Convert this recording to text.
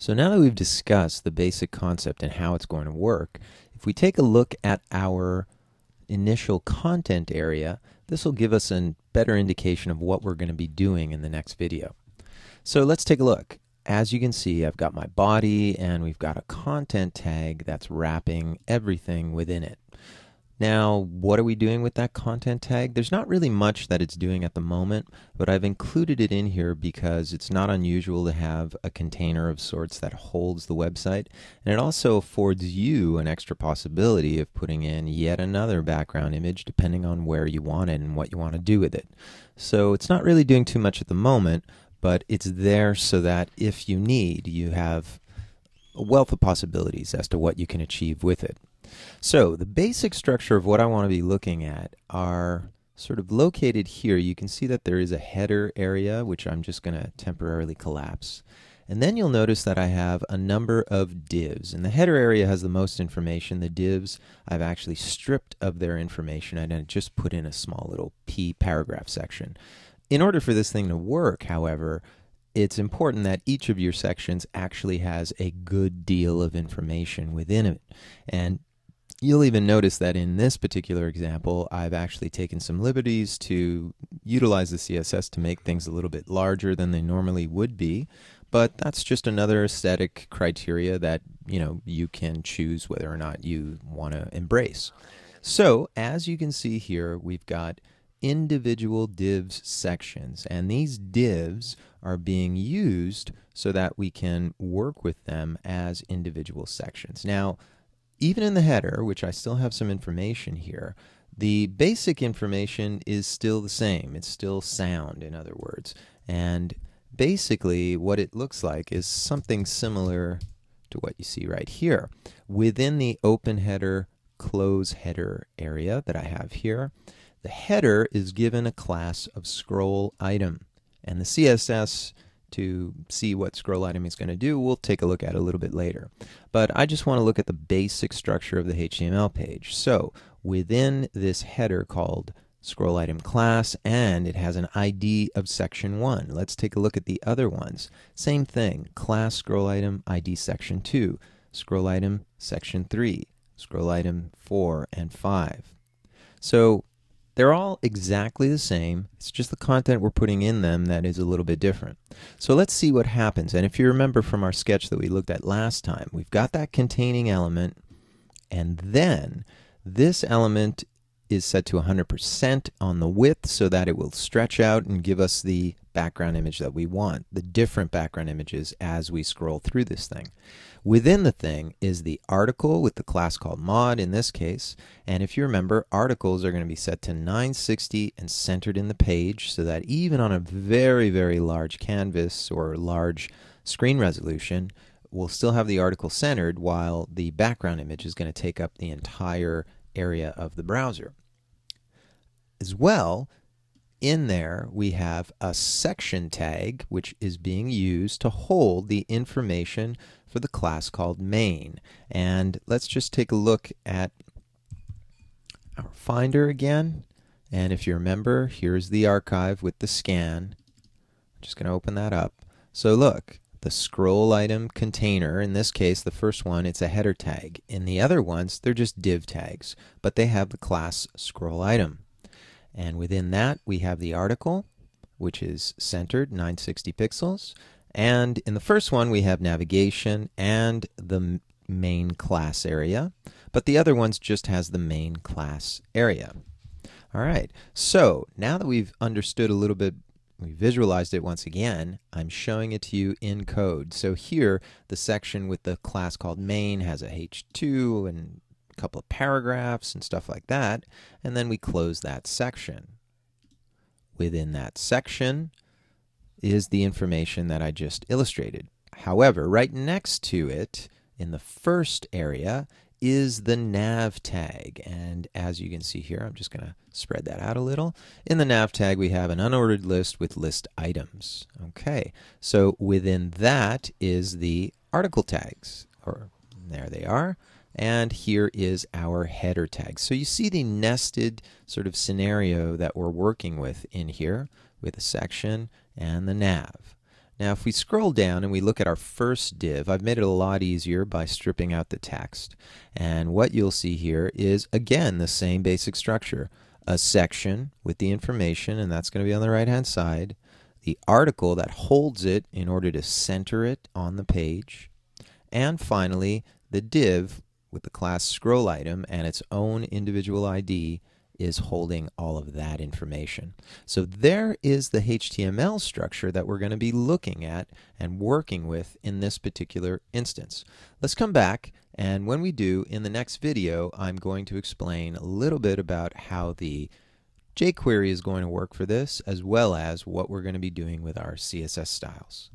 So now that we've discussed the basic concept and how it's going to work, if we take a look at our initial content area, this will give us a better indication of what we're going to be doing in the next video. So let's take a look. As you can see, I've got my body and we've got a content tag that's wrapping everything within it. Now, what are we doing with that content tag? There's not really much that it's doing at the moment, but I've included it in here because it's not unusual to have a container of sorts that holds the website. And it also affords you an extra possibility of putting in yet another background image depending on where you want it and what you want to do with it. So it's not really doing too much at the moment, but it's there so that if you need, you have a wealth of possibilities as to what you can achieve with it. So the basic structure of what I want to be looking at are sort of located here. You can see that there is a header area, which I'm just going to temporarily collapse. And then you'll notice that I have a number of divs. And the header area has the most information. The divs I've actually stripped of their information and I just put in a small little P paragraph section. In order for this thing to work, however, it's important that each of your sections actually has a good deal of information within it. And You'll even notice that in this particular example, I've actually taken some liberties to utilize the CSS to make things a little bit larger than they normally would be. But that's just another aesthetic criteria that you know you can choose whether or not you want to embrace. So as you can see here, we've got individual divs sections, and these divs are being used so that we can work with them as individual sections. Now, even in the header, which I still have some information here, the basic information is still the same. It's still sound, in other words. And basically, what it looks like is something similar to what you see right here. Within the open header, close header area that I have here, the header is given a class of scroll item. And the CSS to see what scroll item is going to do, we'll take a look at a little bit later. But I just want to look at the basic structure of the HTML page. So within this header called scroll item class and it has an ID of section 1. Let's take a look at the other ones. Same thing, class scroll item ID section 2, scroll item section 3, scroll item 4 and 5. So they're all exactly the same. It's just the content we're putting in them that is a little bit different. So let's see what happens. And if you remember from our sketch that we looked at last time, we've got that containing element, and then this element is set to 100% on the width so that it will stretch out and give us the background image that we want, the different background images as we scroll through this thing. Within the thing is the article with the class called mod in this case, and if you remember, articles are going to be set to 960 and centered in the page so that even on a very, very large canvas or large screen resolution, we'll still have the article centered while the background image is going to take up the entire area of the browser. As well, in there we have a section tag which is being used to hold the information for the class called main. And let's just take a look at our Finder again. And if you remember, here's the archive with the scan. I'm just going to open that up. So look, the scroll item container, in this case, the first one, it's a header tag. In the other ones, they're just div tags, but they have the class scroll item. And within that, we have the article, which is centered 960 pixels. And in the first one, we have navigation and the main class area, but the other ones just has the main class area. All right, so now that we've understood a little bit, we visualized it once again, I'm showing it to you in code. So here, the section with the class called main has a H2 and couple of paragraphs and stuff like that, and then we close that section. Within that section, is the information that I just illustrated. However, right next to it in the first area is the nav tag. And as you can see here, I'm just going to spread that out a little. In the nav tag, we have an unordered list with list items. Okay, so within that is the article tags, or there they are. And here is our header tag. So you see the nested sort of scenario that we're working with in here with a section and the nav. Now, if we scroll down and we look at our first div, I've made it a lot easier by stripping out the text. And what you'll see here is, again, the same basic structure. A section with the information, and that's going to be on the right-hand side. The article that holds it in order to center it on the page. And finally, the div with the class scroll item and its own individual ID is holding all of that information. So there is the HTML structure that we're going to be looking at and working with in this particular instance. Let's come back and when we do, in the next video, I'm going to explain a little bit about how the jQuery is going to work for this, as well as what we're going to be doing with our CSS styles.